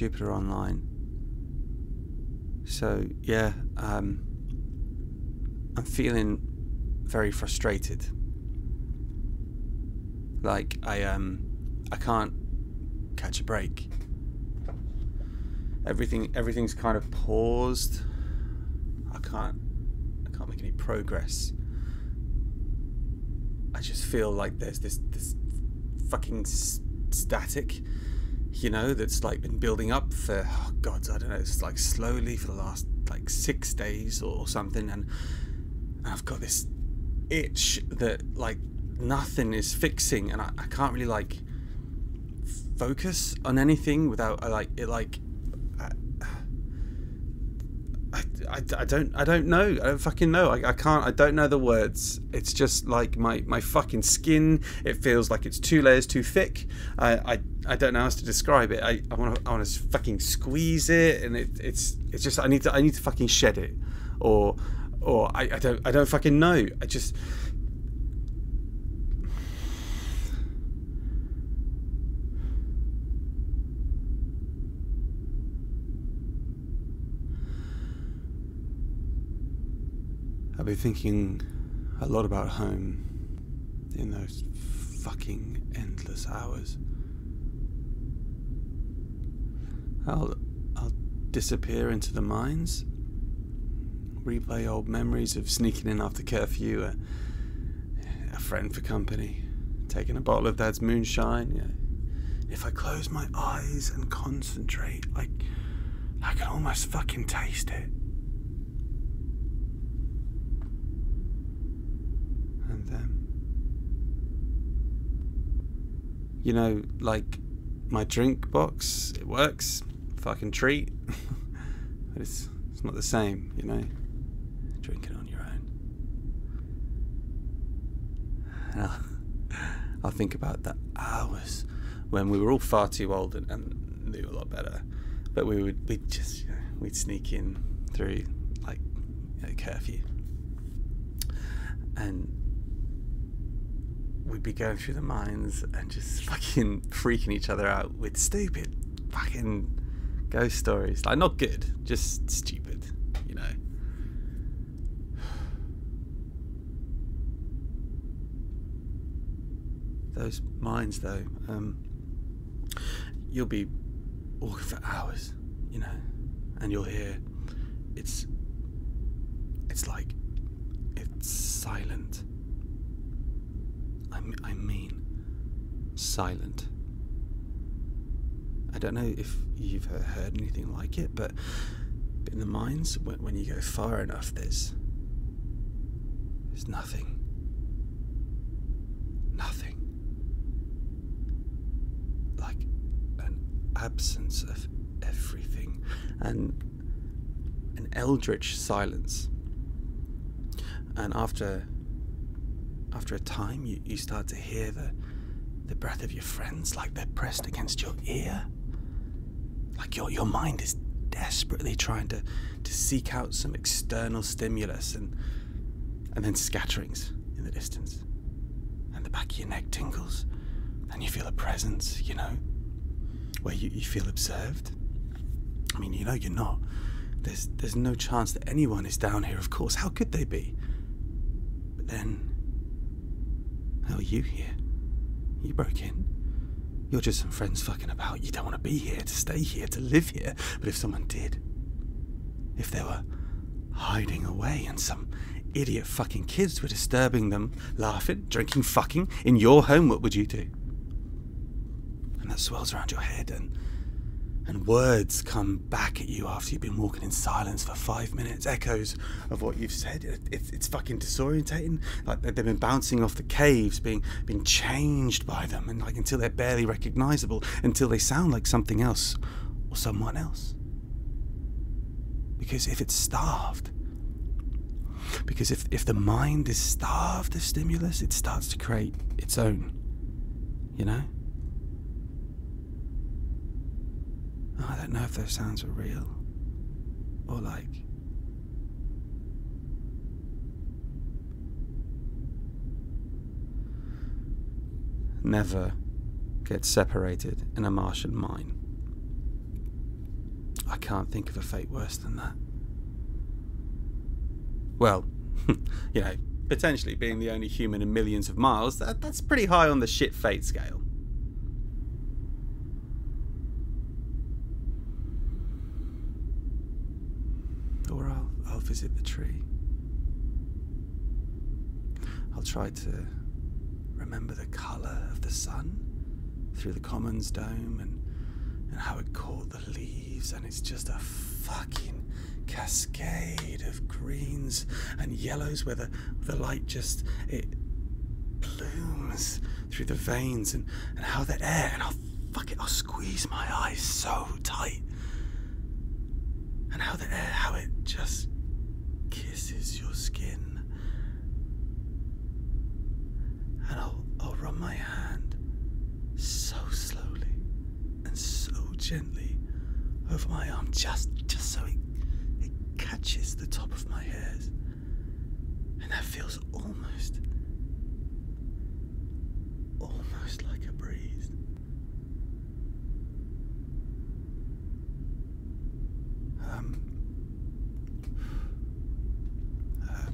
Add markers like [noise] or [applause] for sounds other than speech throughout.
Jupiter Online. So yeah, um, I'm feeling very frustrated. Like I um, I can't catch a break. Everything everything's kind of paused. I can't I can't make any progress. I just feel like there's this this fucking static, you know, that's like been building up for oh god, I don't know, it's like slowly for the last like six days or something, and I've got this itch that like nothing is fixing, and I, I can't really like focus on anything without I like it like I, I, I don't I don't know. I don't fucking know. I, I can't I don't know the words. It's just like my my fucking skin. It feels like it's two layers too thick. I I, I don't know how else to describe it. I, I want to I want to fucking squeeze it and it, it's it's just I need to I need to fucking shed it. Or or I, I don't I don't fucking know. I just I've been thinking a lot about home in those fucking endless hours. I'll I'll disappear into the mines, replay old memories of sneaking in after curfew, a, a friend for company, taking a bottle of Dad's moonshine. Yeah. If I close my eyes and concentrate, I I can almost fucking taste it. and them. You know, like my drink box, it works. Fucking treat. [laughs] but it's it's not the same, you know. Drinking on your own. And I'll, [laughs] I'll think about the hours when we were all far too old and, and knew a lot better. But we would we'd just you know, we'd sneak in through like you know, curfew. And we'd be going through the mines and just fucking freaking each other out with stupid fucking ghost stories. Like, not good, just stupid, you know. [sighs] Those mines, though, um, you'll be walking for hours, you know, and you'll hear it's it's like it's silent I, mean silent. I don't know if you've heard anything like it, but, in the mines, when, when you go far enough, there's there's nothing. Nothing. Like an absence of everything, and an eldritch silence. And after after a time, you, you start to hear the, the breath of your friends like they're pressed against your ear. Like your, your mind is desperately trying to, to seek out some external stimulus and, and then scatterings in the distance. And the back of your neck tingles, and you feel a presence, you know, where you, you feel observed. I mean, you know you're not. There's, there's no chance that anyone is down here, of course. How could they be? But then how are you here? You broke in. You're just some friends fucking about. You don't want to be here, to stay here, to live here. But if someone did, if they were hiding away and some idiot fucking kids were disturbing them, laughing, drinking, fucking in your home, what would you do? And that swells around your head and and words come back at you after you've been walking in silence for five minutes. Echoes of what you've said. It's, it's fucking disorientating. Like they've been bouncing off the caves, being being changed by them, and like until they're barely recognizable, until they sound like something else or someone else. Because if it's starved, because if, if the mind is starved of stimulus, it starts to create its own. You know? I don't know if those sounds are real or like. Never get separated in a Martian mine. I can't think of a fate worse than that. Well, [laughs] you know, potentially being the only human in millions of miles, that, that's pretty high on the shit fate scale. Or I'll, I'll visit the tree. I'll try to remember the colour of the sun through the Commons dome and, and how it caught the leaves, and it's just a fucking cascade of greens and yellows where the, the light just it blooms through the veins and, and how the air and I'll fuck it I'll squeeze my eyes so tight and how the air how it just kisses your skin and I'll I'll run my hand so slowly and so gently over my arm just just so it it catches the top of my hairs. And that feels almost, almost like a breeze. Um, uh,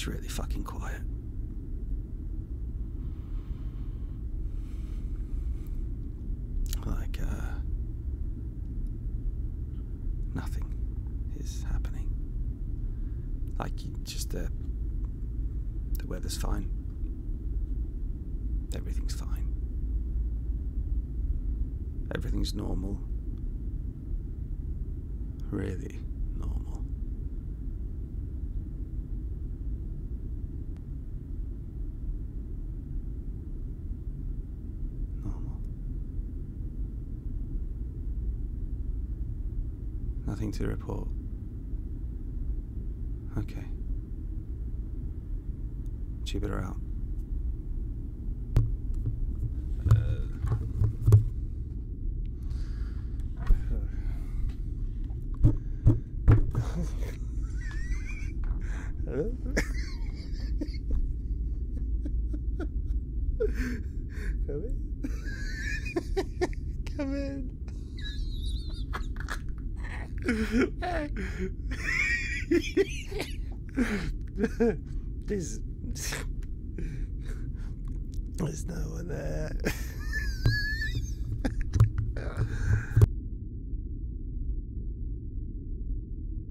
it's really fucking quiet. Like, uh, nothing is happening. Like just the the weather's fine. Everything's fine. Everything's normal. Really normal. Normal. Nothing to report. Okay. Jupiter out. Uh. [laughs] Come in. [laughs] Come in. There's, there's no one there.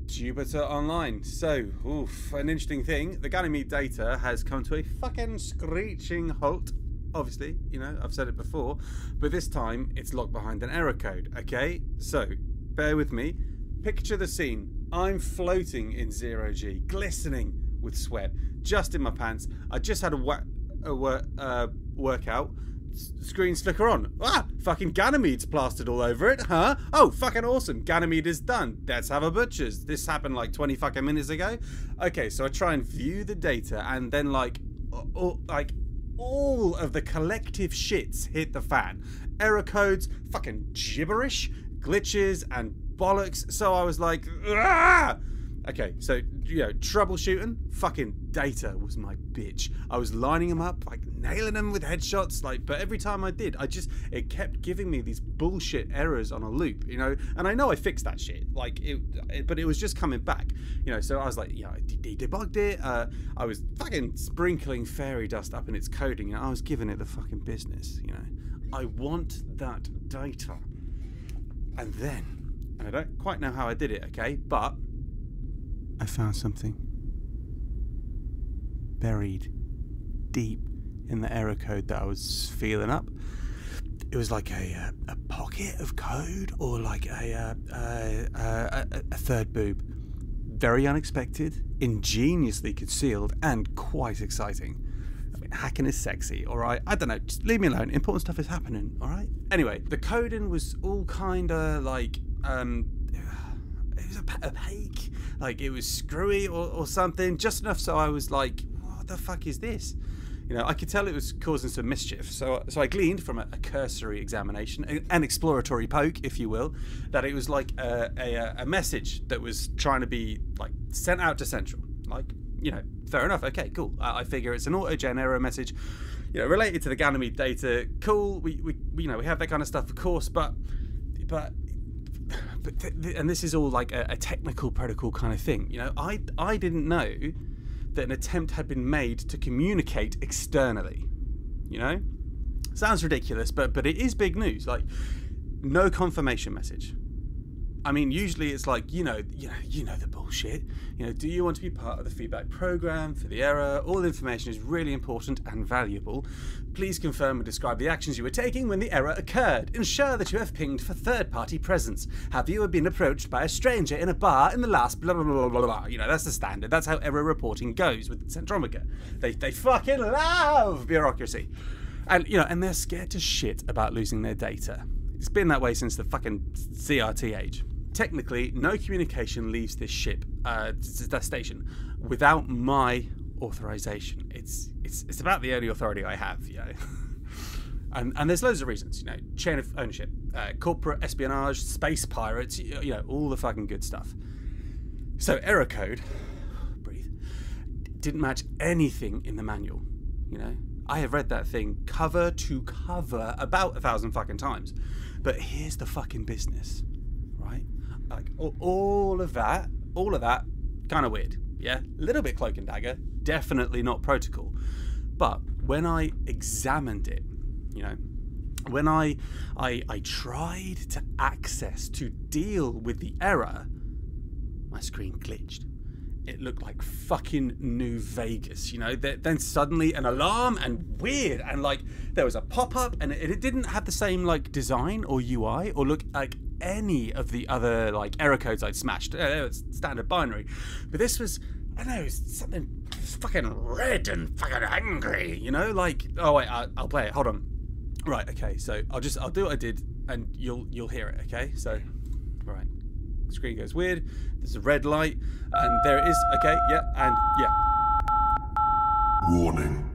Jupiter Online. So, oof, an interesting thing. The Ganymede data has come to a fucking screeching halt. Obviously, you know, I've said it before, but this time it's locked behind an error code, okay? So, bear with me. Picture the scene. I'm floating in zero G, glistening with sweat, just in my pants. I just had a, wa- a uh, workout. S- screens flicker on. Ah, fucking Ganymede's plastered all over it, huh? Oh, fucking awesome. Ganymede is done. Let's have a butcher's. This happened like 20 fucking minutes ago. Okay, so I try and view the data and then like, oh, like all of the collective shits hit the fan. Error codes, fucking gibberish, glitches, and bollocks. So I was like, ah! Okay, so you know, troubleshooting, fucking data was my bitch. I was lining them up, like nailing them with headshots, like, but every time I did, I just it kept giving me these bullshit errors on a loop, you know. And I know I fixed that shit, like, it, it but it was just coming back, you know. So I was like, yeah, I de- debugged it. Uh, I was fucking sprinkling fairy dust up in its coding, and I was giving it the fucking business, you know. I want that data, and then, I don't quite know how I did it, okay, but I found something buried deep in the error code that I was feeling up. It was like a, uh, a pocket of code or like a, uh, uh, a, a third boob. Very unexpected, ingeniously concealed, and quite exciting. I mean, hacking is sexy, alright? I don't know, just leave me alone. Important stuff is happening, alright? Anyway, the coding was all kind of like, um, [sighs] it was opaque, like it was screwy or, or something, just enough so I was like, what the fuck is this? You know, I could tell it was causing some mischief. So, so I gleaned from a, a cursory examination, a- an exploratory poke, if you will, that it was like a, a, a message that was trying to be like sent out to Central. Like, you know, fair enough. Okay, cool. I, I figure it's an auto-gen error message, you know, related to the Ganymede data. Cool. We, we, we, you know, we have that kind of stuff, of course, but but but th- th- and this is all like a, a technical protocol kind of thing. You know, I I didn't know that an attempt had been made to communicate externally. You know, sounds ridiculous, but but it is big news. Like, no confirmation message. I mean, usually it's like you know, you know, you know the bullshit. You know, do you want to be part of the feedback program for the error? All the information is really important and valuable. Please confirm and describe the actions you were taking when the error occurred. Ensure that you have pinged for third-party presence. Have you been approached by a stranger in a bar in the last blah blah blah blah blah? You know, that's the standard. That's how error reporting goes with Centromika. They they fucking love bureaucracy, and you know, and they're scared to shit about losing their data. It's been that way since the fucking CRT age. Technically, no communication leaves this ship, uh, that station, without my authorization. It's it's it's about the only authority I have, you know. [laughs] and and there's loads of reasons, you know, chain of ownership, uh, corporate espionage, space pirates, you, you know, all the fucking good stuff. So error code, [sighs] breathe, didn't match anything in the manual, you know. I have read that thing cover to cover about a thousand fucking times. But here's the fucking business? Like all, of that, all of that, kind of weird. Yeah, a little bit cloak and dagger, definitely not protocol. But when I examined it, you know, when I, I I tried to access to deal with the error, my screen glitched. It looked like fucking New Vegas, you know. Then suddenly an alarm and weird, and like there was a pop up, and it didn't have the same like design or UI or look like any of the other like error codes I'd smashed. Uh, it was standard binary, but this was I don't know something fucking red and fucking angry. You know, like oh wait, I, I'll play it. Hold on. Right, okay. So I'll just I'll do what I did, and you'll you'll hear it. Okay, so right, screen goes weird. There's a red light, and there it is. Okay, yeah, and yeah. Warning.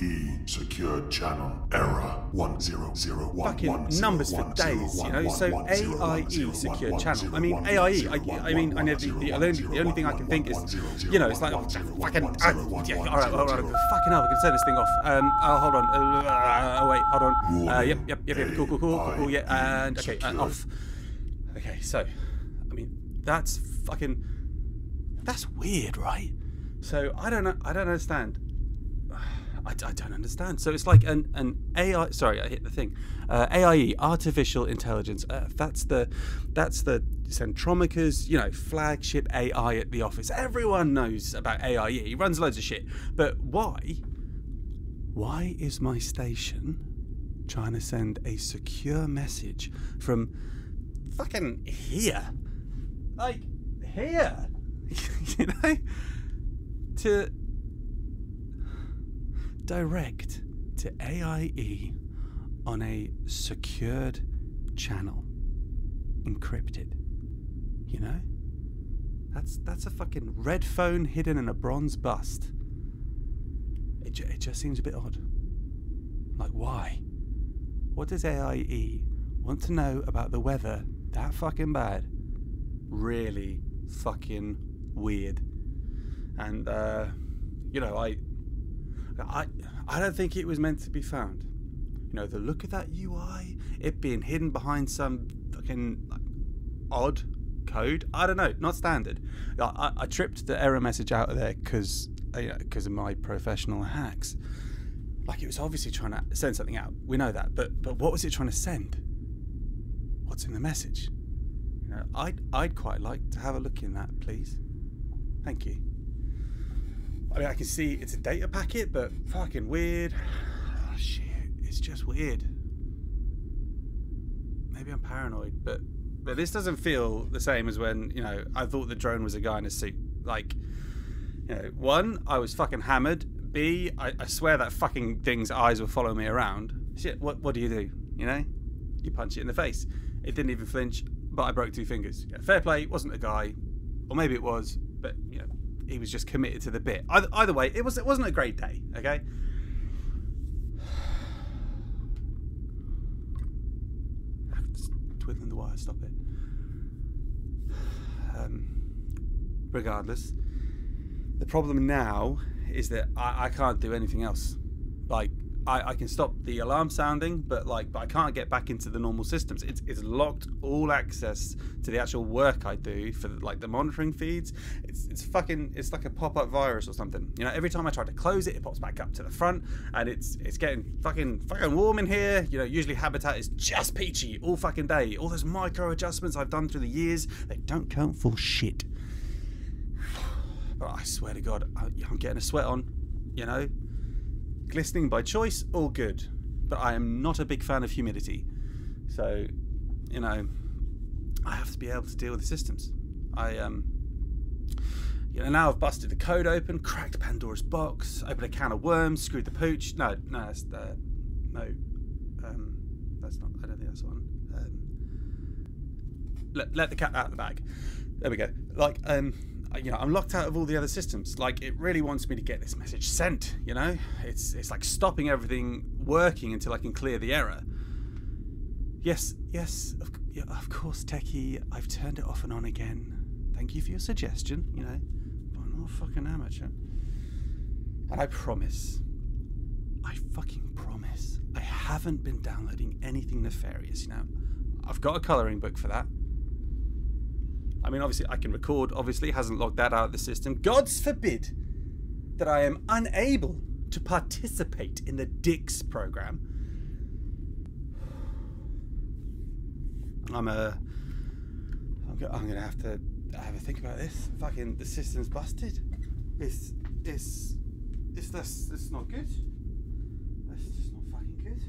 AIE secured channel error one zero zero one fucking numbers for days, you know. So AIE secured channel. I mean AIE. I, I mean I know the, the, only the only thing I can think is, you know, it's like oh, fucking. Uh, yeah, all right, all right, fucking hell, we can turn this thing off. Um, oh, hold on. Uh, oh wait, hold on. Uh, yep, yep, yep, yep. Cool, cool, cool, cool, cool. Yeah, and okay, uh, off. Okay, so, I mean, that's fucking. That's weird, right? So I don't know. I don't understand. I, I, don't understand. So it's like an, an AI. Sorry, I hit the thing. Uh, AIE, artificial intelligence. Uh, that's the that's the Centromika's you know flagship AI at the office. Everyone knows about AIE. He runs loads of shit. But why? Why is my station trying to send a secure message from fucking here, like here, [laughs] you know, to direct to AIE on a secured channel, encrypted. You know? That's that's a fucking red phone hidden in a bronze bust. It, ju- it just seems a bit odd. Like, why? What does AIE want to know about the weather that fucking bad? Really fucking weird. And, uh, you know, I I I don't think it was meant to be found. You know, the look of that UI, it being hidden behind some fucking odd code. I don't know, not standard. I, I tripped the error message out of there because you know, because of my professional hacks. Like it was obviously trying to send something out. We know that, but but what was it trying to send? What's in the message? You know, I'd I'd quite like to have a look in that, please. Thank you. I mean, I can see it's a data packet, but fucking weird. Oh, [sighs] shit, it's just weird. Maybe I'm paranoid, but but this doesn't feel the same as when you know I thought the drone was a guy in a suit. Like, you know, one, I was fucking hammered. B, I, I swear that fucking thing's eyes were following me around. Shit, what what do you do? You know, you punch it in the face. It didn't even flinch, but I broke two fingers. Yeah, fair play, wasn't a guy, or maybe it was, but you know, he was just committed to the bit. Either, either way, it was it wasn't a great day. Okay. [sighs] Twiddling the wire. Stop it. Um, regardless, the problem now is that I, I can't do anything else. Like I, I can stop the alarm sounding, but like, but I can't get back into the normal systems. It's, it's locked all access to the actual work I do for like the monitoring feeds. It's it's fucking it's like a pop up virus or something. You know, every time I try to close it, it pops back up to the front, and it's it's getting fucking fucking warm in here. You know, usually habitat is just peachy all fucking day. All those micro adjustments I've done through the years, they don't count for shit. [sighs] But I swear to God, I, I'm getting a sweat on. You know, glistening by choice, all good. But I am not a big fan of humidity. So, you know, I have to be able to deal with the systems. I um you know, now I've busted the code open, cracked Pandora's box, opened a can of worms, screwed the pooch. No, no, that's uh, no, um, that's not. I don't think that's one. Um, let let the cat out of the bag. There we go. Like um, you know, I'm locked out of all the other systems. Like it really wants me to get this message sent. You know, it's it's like stopping everything working until I can clear the error. Yes, yes, of, yeah, of course, Techie. I've turned it off and on again. Thank you for your suggestion. You know, but I'm not a fucking amateur. And I promise, I fucking promise, I haven't been downloading anything nefarious. You know, I've got a colouring book for that. I mean, obviously, I can record. Obviously, hasn't logged that out of the system. God's forbid that I am unable to participate in the Dix program. I'm a. I'm, go- I'm gonna have to have a think about this. Fucking the system's busted. It's it's it's this it's not good. That's just not fucking good.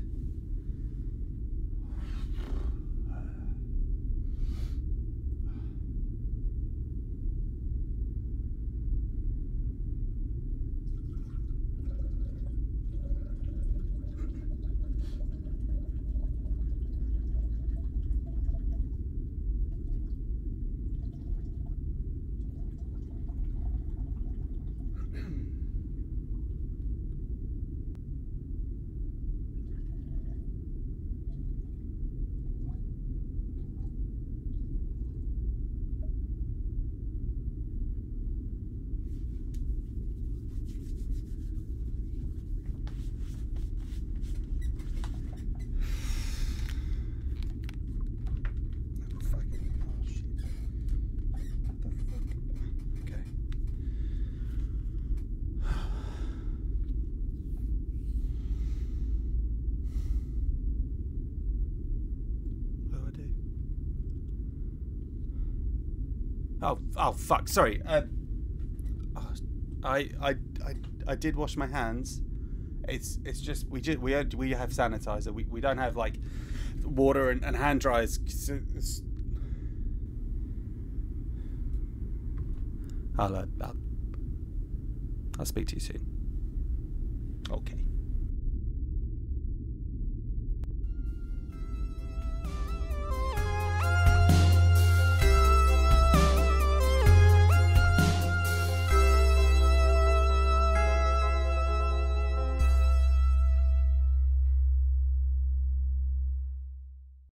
Fucking oh shit. What the fuck? Okay. What do I do? Oh, oh, fuck! Sorry. Uh, I, I, I, I did wash my hands. It's, it's just we just we we have sanitizer. We, we don't have like water and, and hand dryers. It's- I'll, uh, I'll, I'll speak to you soon. Okay.